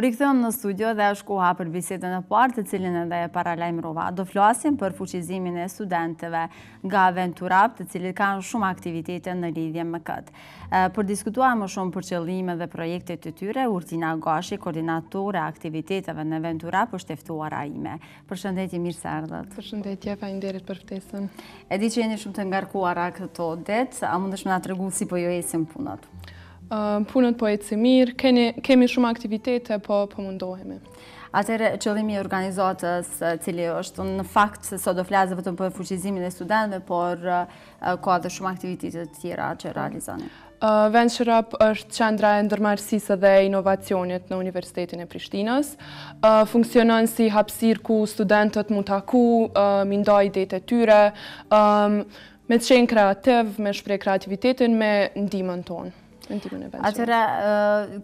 Rikthehem në studio dhe është koha për bisedën e partë të cilën edhe e paralajmërova. Do flasim për fuqizimin e studentëve nga Venture Up të cilët kanë shumë aktivitete në lidhje me këtë. Për të diskutuar më shumë për qëllimet dhe projektet e tyre, Urtina Gashi, koordinatore e aktiviteteve në Venture Up, është e ftuara ime. Përshëndetje, mirë se ardhët. Përshëndetje, faleminderit për ftesën. E di që jeni shumë të ngarkuara këto ditë, a mundesh me na tregu si po ju ecin punët? Ëm punët po ecin mirë, kemi shumë aktivitete, po po mundohemi. Atëherë qëllimi i organizatës, cili është në fakt se sot do flasim vetëm për fuqizimin e studentëve, por ka edhe shumë aktivitete të tjera që realizoni. Venture Up është qendra e ndërmarrësisë dhe inovacionit në Universitetin e Prishtinës. Funksionon si hapësirë ku studentët mund me u taku, m'i nda idetë e tyre, me qenë kreativ, me shpreh kreativitetin, me ndihmën tonë. Atëherë,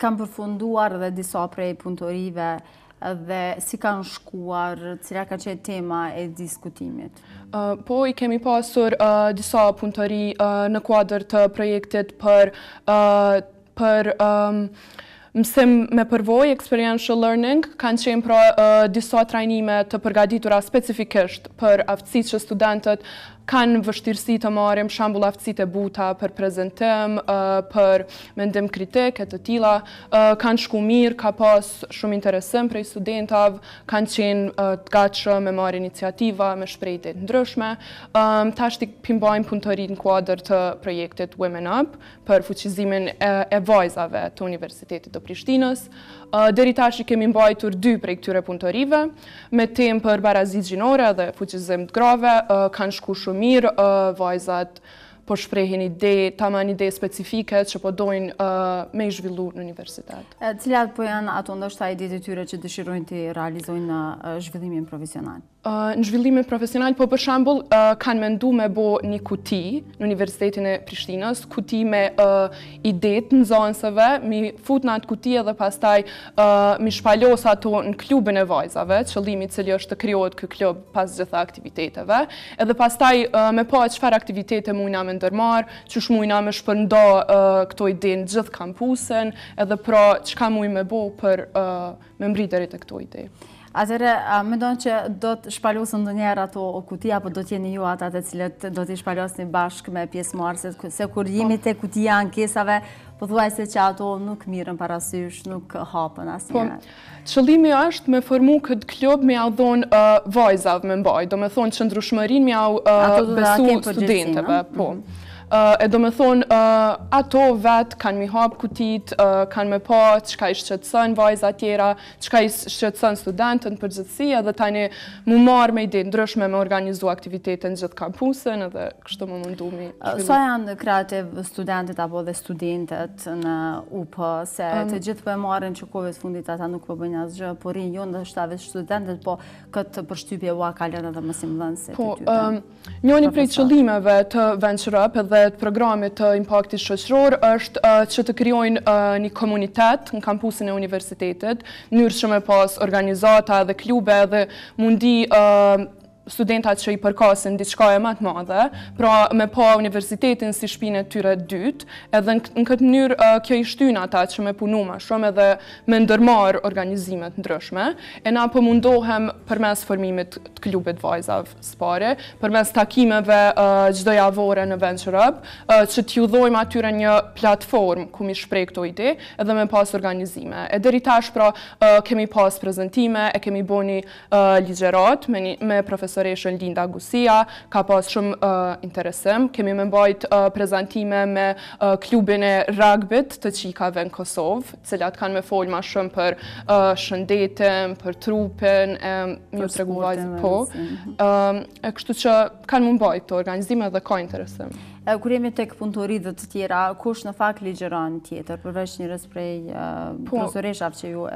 kanë përfunduar dhe disa prej punëtorive Dhe si kanë shkuar, cila ka qenë tema e diskutimit? Po, i kemi pasur disa punëtori në kuadër të projektit për për mësim me përvojë, experiential learning, kanë qenë pra disa trajnime të përgatitura specifikisht për aftësitë që studentët kanë vështirësi të marrim shembull aftësitë e buta për prezantim, për mendim kritik e të tilla, kanë shku mirë, ka pas shumë interesim prej studentave, kanë qenë të gatshëm me marrë iniciativa, me shpreh ide të ndryshme. Tashti po i mbajmë punëtoritë në kuadër të projektit Women Up, për fuqizimin e vajzave të Universitetit të Prishtinës. Deri tash i kemi mbajtur dy prej këtyre punëtorive, me temë për barazi gjinore dhe fuqizim të grave, kanë shku shumë mirë, vajzat po shprehin ide, taman ide specifike që po dojnë me i zhvillu në universitet. Cilat po janë ato ndoshta idetë e tyre që dëshirojnë t'i realizojnë në zhvillimin profesional? në zhvillimin profesional, po për shembull kanë mendu me bo një kuti në Universitetin e Prishtinës, kuti me idetë e nxënësve, m'i fut në atë kuti edhe pastaj m'i shpalos ato në klubin e vajzave, qëllimi i cili është të krijohet ky klub pas gjitha aktiviteteve, edhe pastaj me pa çfarë aktivitete mujna me ndërmarrë, qysh mujna me shpërnda këto ide në gjithë kampusin, edhe pra çka muj me bo për... me mbri deri te këto ide. Atëherë, a mendon që do të shpalosen ndonjëherë ato kutia, apo do të jeni ju ata të cilët do t'i shpalosni bashkë me pjesëmarrësit, se kur jemi te kutia e ankesave, pothuajse që ato nuk mirren parasysh, nuk hapen asnjëherë. Qëllimi është me formu këtë klub me jau dhonë vajzave me mbaj, domethonë qëndrueshmërinë me jau besu studenteve, po. Mhm. E domethënë, ato vetë kanë me i hapë kutitë, kanë me pa çka i shqetëson vajzat tjera, çka i shqetëson studentet në përgjithësi, edhe tani m'u marrë me ide të ndryshme me organizu aktivitete në gjithë kampusin, edhe kështu m'u mundu me i fillu. Sa janë kreativë studentët apo dhe studentet në UP, se të gjithë po e marrin që kohëve të fundit ata nuk po bëjnë asgjë, po rrinë jo në dhe shtave studentët, po këtë përshtypje ua ka lënë edhe mësimdhënësit të tyre? Po, Njëri prej qëllimeve të VentureUp edhe të programit të impaktit shoqëror është që të krijojnë një komunitet në kampusin e universitetit, në mënyrë që me pas organizata edhe klube edhe m'u ndi studentat që i përkasin diçkaje ma të madhe, pra me pa universitetin si shpinë e tyre të dytë, edhe në këtë mënyrë kjo i shtyn ata që me punu ma shumë edhe me ndërmarrë organizime të ndryshme, e na po mundohem përmes formimit të klubit të vajzave. Së pari, përmes takimeve çdojavore në VentureUp, që t'ju dhojmë atyre një platformë ku me i shpreh këto ide dhe me pas organizime. E deri tash pra kemi pas prezentime, e kemi bo ni ligjeratë me një me profesoreshën Linda Gusia, ka pas shumë interesim, kemi me mbajt prezentime me klubin e ragbit të çikave në Kosovë, të cilat kanë me folë ma shumë për shëndetin, për trupin, e një të regu vajzë po, e kështu që kanë m'u mbajtë edhe organizime dhe ka interesim. E kur jemi tek punëtoritë dhe të tjera, kush në fakt ligjëron tjetër, përveç njërës prej po. profesoreshave që ju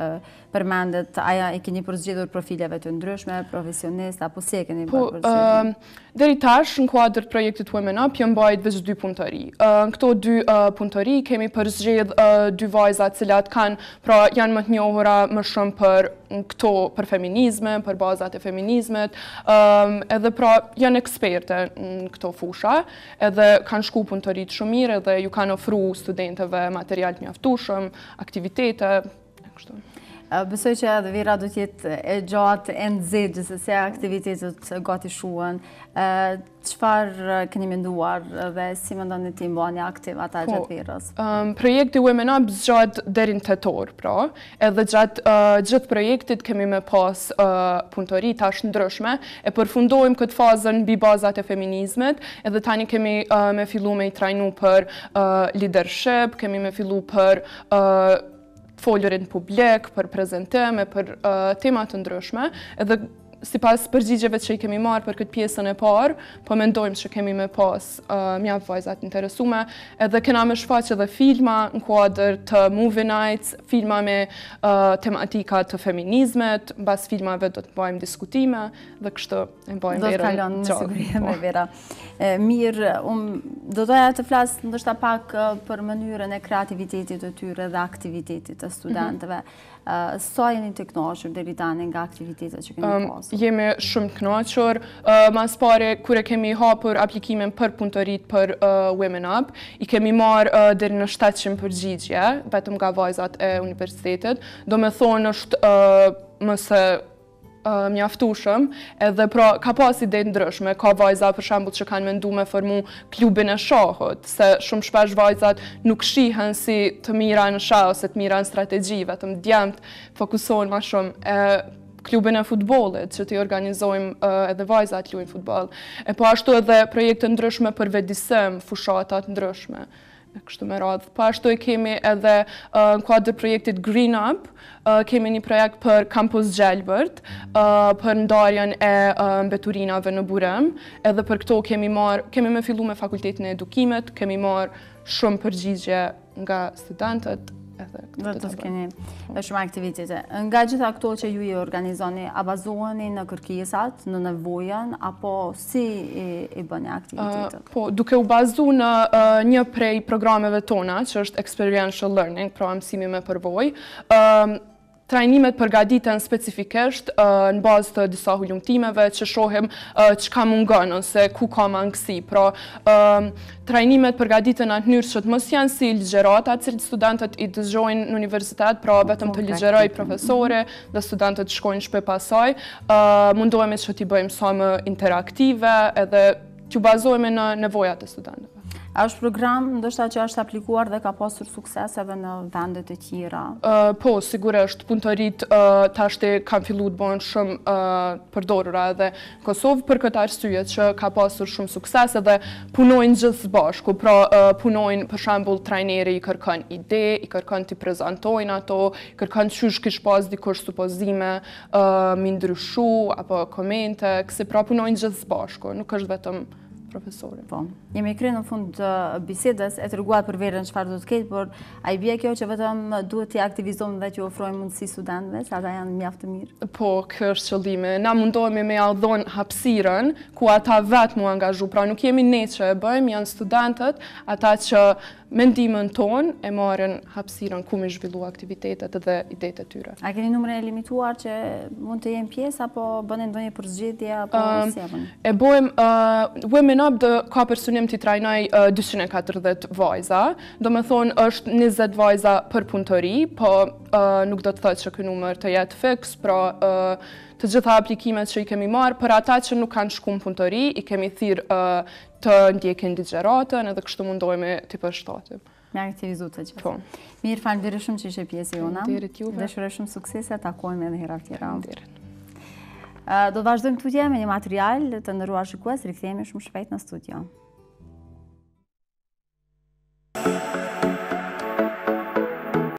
përmendët, a i keni përzgjedhur profileve të ndryshme, profesionistë, apo si e keni po, përzgjedh? Deri tash, në kuadër të projektit Women Up janë mbajt veç dy punëtori. Në këto dy punëtori kemi përzgjedh dy vajza të cilat kanë, pra janë më të njohura më shumë për këto për feminizmin, për bazat e feminizmit, edhe pra janë eksperte në këto fusha, edhe kanë shku punëtoritë shumë mirë edhe ju kanë ofru studenteve material të mjaftueshëm, aktivitete, Besoj që edhe vera do të jetë e gjatë e në një farë, sepse aktivitetet gati shuhen. Çfarë keni menduar dhe si mendoni t'i mbani aktivë ata po, gjatë verës? Projekti Women Up zgjat deri në tetor, pra. Edhe gjatë gjithë projektit kemi me pas punëtori të ndryshme. E përfundojmë këtë fazën mbi bazat e feminizmit, edhe tani kemi me fillu me i trajnu për leadership, kemi me fillu për folur në publik, për prezentime, për tema të ndryshme, edhe sipas përgjigjeve që i kemi marrë për këtë pjesën e parë, po mendojmë që kemi me pas mjaft vajza të interesume, edhe kena me shfaqë edhe filma në kuadër të movie nights, filma me tematika të feminizmit, mbas filmave do të mbajmë diskutime dhe kështu Po, do të kalon me siguri vera. Mirë, um, do të doja të flas ndoshta pak për mënyrën e kreativitetit të tyre dhe aktivitetit të studentëve. Mhm. Sa jeni të knaqur deri tani nga aktivitetet që kemi pasë? Um, jemi shumë të knaqur. Uh, ma s'pari, kur e kemi hapur aplikimin për punëtoritë për uh, Women Up, i kemi marrë uh, deri në 700 përgjigje, vetëm nga vajzat e universitetit. Domethënë është mëse mjaftueshëm edhe pra ka pas ide të ndryshme, ka vajza për shembull që kanë mendu me formu klubin e shahut, se shumë shpesh vajzat nuk shihen si të mira në shah ose të mira në strategji, vetëm djemt fokusohen ma shumë e klubin e futbollit që t'i organizojmë edhe vajzat t'lujnë futboll. E po ashtu edhe projekte të ndryshme për vetëdijesim, fushata të ndryshme. e kështu me radhë. Po ashtu e kemi edhe në kuadër të projektit Green Up, kemi një projekt për Kampus të Gjelbër, për ndarjen e mbeturinave në burim, edhe për këto kemi marrë, kemi me fillu me fakultetin e edukimit, kemi marrë shumë përgjigje nga studentët, Domethënë keni shumë aktivitete. Nga gjithë këto që ju i organizoni, a bazoheni në kërkesat, në nevojën, apo Si i bëni aktivitetet? Po, duke u bazu në një prej programeve tona, që është experiential learning, pra mësimi me përvojë, trajnimet përgatiten specifikisht në bazë të disa hulumtimeve që shohim çka mungon ose ku ka mangësi. Pra, trajnimet përgatiten në atë mënyrë që të mos janë si ligjërata, të cilat studentët i dëgjojnë në universitet, pra vetëm të ligjërojë profesori, dhe studentët shkojnë shpi pasaj, mundohemi që t'i bëjmë sa më interaktive edhe të bazohemi në nevojat e studentëve. A është program ndoshta që është aplikuar dhe ka pasur sukses edhe në vendet e tjera? Po, sigurisht punëtoritë tashti kanë fillu të bëhen shumë të përdorura edhe në Kosovë për këtë arsye që ka pasur shumë sukses edhe punojnë gjithë s'bashku, pra punojnë për shembull trajneri i kërkon ide, i kërkon t'i prezantojnë ato, Kërkon qysh kish pas dikush supozime, me i ndryshu, apo komente, kështu pra punojnë gjithë s'bashku, nuk është vetëm profesori. Po, jemi krejt në fund të bisedës, e treguat për verën çfarë do të ketë, por a i bje kjo që vetëm duhet t'i aktivizojmë dhe t'u ofrojmë mundësi studentëve, se ata janë mjaft të mirë? Po, kjo është qëllimi. Na mundohemi me ua dhonë hapsirën, ku ata vetë m'u angazhu, pra nuk jemi ne që e bëjmë, janë studentët, ata që Me ndihmën tonë e marrin hapësirën ku me zhvillu aktivitetet dhe idetë e tyre. A keni numrin e limituar që mund të jenë pjesë apo bëni ndonjë përzgjedhje apo si e bëni? E bëjmë Women Up do ka për synim t'i trajnojë 240 vajza, domethënë është 20 vajza për punëtori, po nuk do të thotë që ky numër të jetë fiks, pra të gjitha aplikimet që i kemi marrë, për ata që nuk kanë shku në punëtori, i kemi thirr Të ndjekin ligjëratën edhe kështu mundohemi t'i përshtatim. Me aktivizu të gjithë. Po. Mirë, faleminderit shumë që ishe pjesë e jona. Faleminderit juve. Dëshiroj shumë suksese, takohemi edhe herave tjera. Faleminderit. Do të vazhdojmë tutje me një material të nderuar shikues, rikthehemi shumë shpejt në studio.